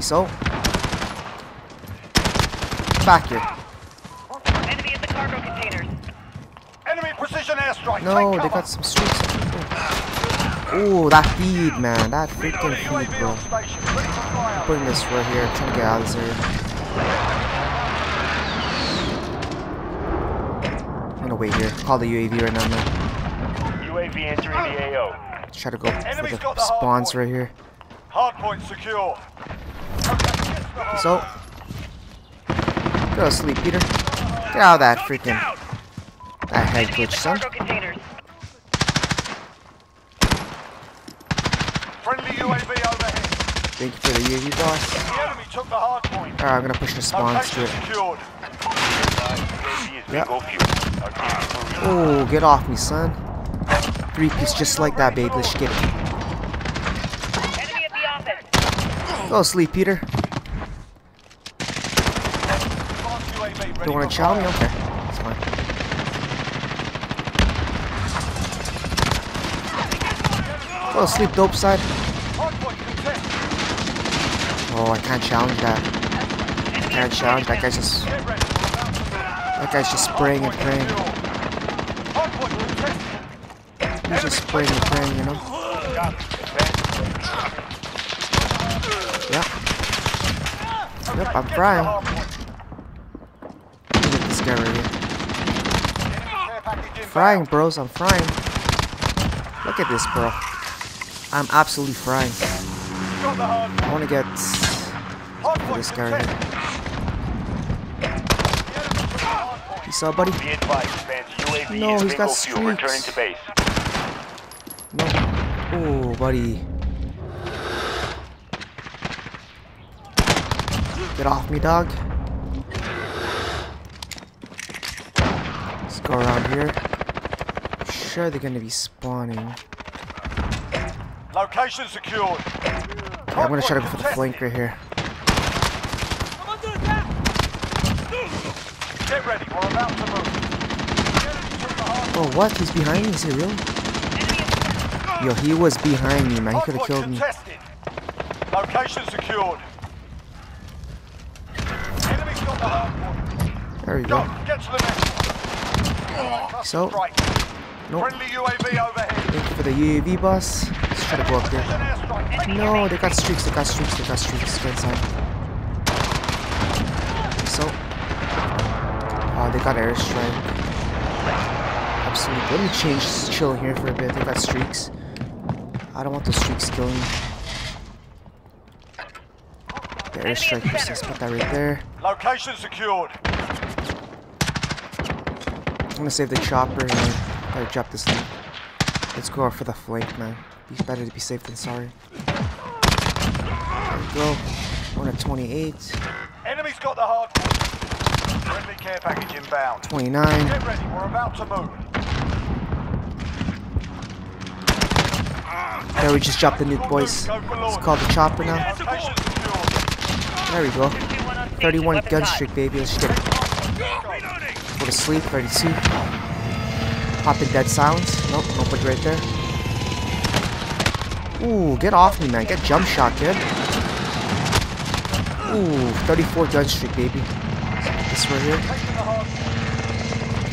So, back here. Enemy at the cargo containers. Enemy precision airstrike. No, Take they cover. got some streaks. Oh, that feed, man. That freaking feed, bro. on station. Ready for flyout. Putting this right here. Trying to get out of this area. I'm gonna wait here. Call the UAV right now, man. UAV entering the AO. Try to go for Enemy's the got the hard spawns point. right here. Hardpoint secure. Okay, get to the hard So, go to sleep, Peter. Get out of that freaking that head glitch, son. Friendly UAV overhead. Thank you for the UAV, boss. The enemy took the hard point. Alright, I'm gonna push the spawns to it. secured. UAV is Yeah. bingo fuel. Again for real. Oh, get off me, son. Three piece just like that, babe. Let's get it. Enemy at the office. Go to sleep, Peter. Don't want to chow me? Okay. That's fine. To sleep, dope side. Oh, I can't challenge that. I Can't challenge. That guy's just that guy's just spraying and praying. He's just spraying and praying, you know? Yeah. Yep, I'm frying. hardpoint. Look at this guy right here. Enemy care package inbound. Frying, bros. I'm frying. Look at this, bro. I'm absolutely frying. Got the hard I want to get this guy right contested. here. The enemy took the hardpoint. Peace out, buddy. Be advised, fans. UAV No, he's got streaks. No. Oh, buddy. Get off me, dog. Let's go around here. Sure, they're gonna be spawning. Location secured. Okay, I'm gonna try to go for the flank right here. Get ready. We're about to move. The enemy took the hard Oh, what? He's behind me? Is he real? Enemy at the Yo, he was behind me, man. He could have killed me. Location secured. Enemy's got the hardpoint. There we Go. go. Get to the next one. So- Strike. Nope. Friendly UAV overhead. Thank you for the UAV, boss. Let's try to go up there. No, they got streaks, they got streaks, they got streaks. Get inside. So. Oh, they got airstrike. Absolutely. Let me change, just chill here for a bit. They got streaks. I don't want those streaks killing me. The airstrike persists. Put that right there. Location secured. I'm gonna save the chopper and probably drop this thing. Let's go for the flank, man. It's better to be safe than sorry. There we go. One at 28, Enemy's got the hard. Friendly care package inbound. 29. Get ready. We're about to move. There, we just dropped the nuke, boys. It's called the chopper now. There we go. 2-1 on station. 31 gun streak, baby. Let's get it. Go to sleep. 32. Pop in dead silence. Nope, nobody right there. Ooh, get off me, man. Get jump shot, kid. Ooh, 34 gun streak, baby. This right here.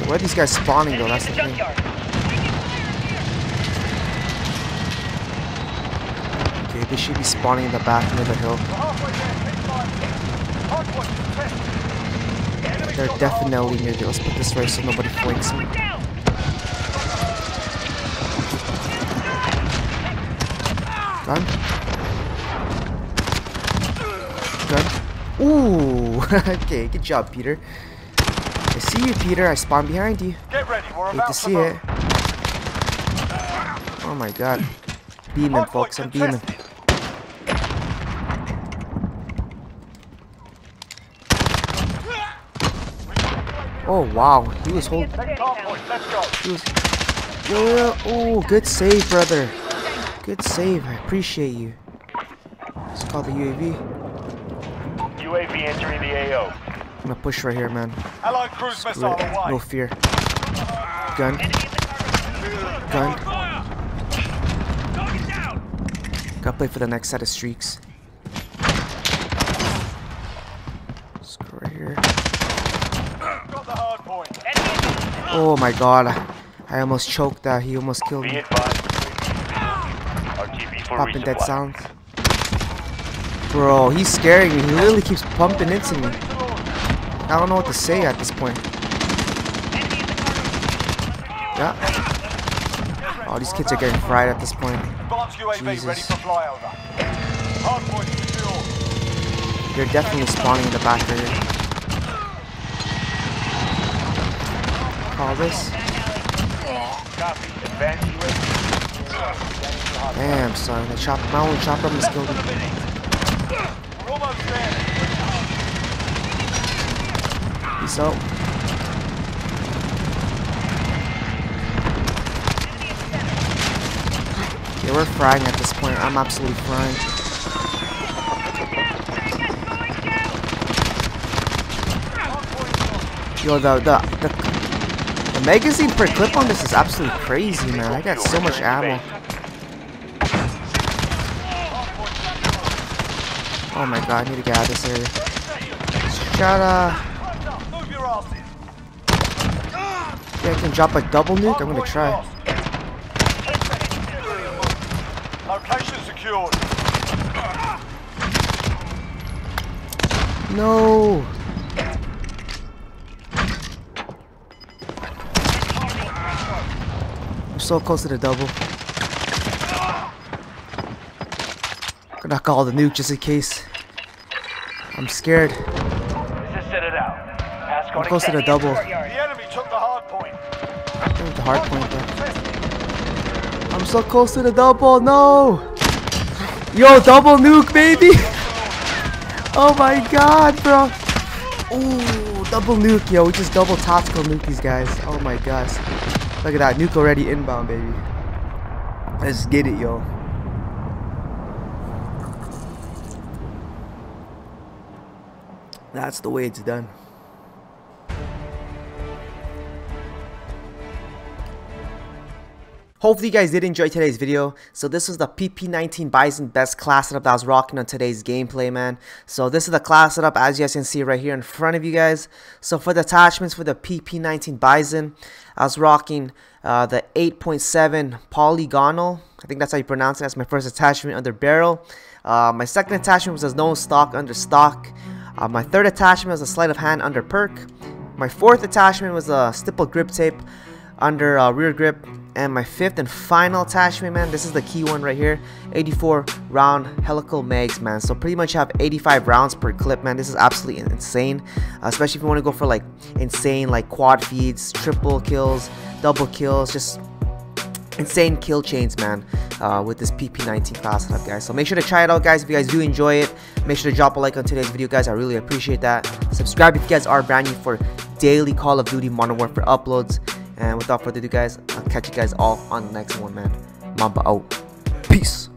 Where are these guys spawning, though? That's the thing. Okay, they should be spawning in the back near the hill. They're definitely near there. Let's put this right so nobody flanks me. Gun. Gun. Ooh. okay, good job, Peter. I see you, Peter. I spawned behind you. Get ready. We're Hate about to see it. Oh my god. Beaming, Hardpoint folks. I'm beaming. Oh wow. He was holding. Take hardpoint. Let's go. He was. Yo, yo. Oh, good save, brother. Good save. I appreciate you. Let's call the UAV. UAV entering the AO. I'm gonna push right here, man. Allied cruise Screw missile it. No fear. Gun. Enemy at the cargo containers. Gun. Gotta play for the next set of streaks. here. Got the hard point. Enemy in the Oh my god. I almost choked that. He almost killed me. Popping dead sounds. Bro, he's scaring me. He literally keeps pumping into me. I don't know what to say at this point. Yeah. Oh, these kids are getting fried at this point. Advanced UAV ready Jesus. for flyover. Hard point secure. They're definitely spawning in the back area. Call this. Damn, son. The chop, my only chopper almost killed him. Peace out. Yeah, we're frying at this point. I'm absolutely frying. Yo, the the, the magazine per clip on this is absolutely crazy, man. I got so much ammo. Oh my god, I need to get out of this area. Shut up. Yeah, I can drop a double nuke. I'm gonna try. Location secured. No. So close to the double. Gonna call the nuke just in case. I'm scared. I'm close to the double. The enemy took the hard point. The hard point. I'm so close to the double. No. Yo, double nuke, baby. Oh my god, bro. Ooh, double nuke, yo. We just double tactical nuke these guys. Oh my gosh. Look at that. Nuke already inbound, baby. Let's get it, yo. That's the way it's done. Hopefully you guys did enjoy today's video. So this was the PP19 Bizon best class setup that I was rocking on today's gameplay, man. So this is the class setup as you guys can see right here in front of you guys. So for the attachments for the PP19 Bizon, I was rocking uh, the 8.7 polygonal. I think that's how you pronounce it. That's my first attachment under barrel. Uh, my second attachment was a no stock under stock. Uh, my third attachment was a sleight of hand under perk. My fourth attachment was a stipple grip tape under uh, rear grip and my fifth and final attachment man this is the key one right here. 84 round helical mags man. So pretty much have 85 rounds per clip man. This is absolutely insane. Uh, especially if you want to go for like insane like quad feeds triple kills double kills just insane kill chains man uh, with this pp19 class setup guys. So make sure to try it out guys. If you guys do enjoy it make sure to drop a like on today's video guys. I really appreciate that. Subscribe if you guys are brand new for daily call of duty modern warfare uploads and without further ado, guys, I'll catch you guys all on the next one, man. Mamba out. Peace.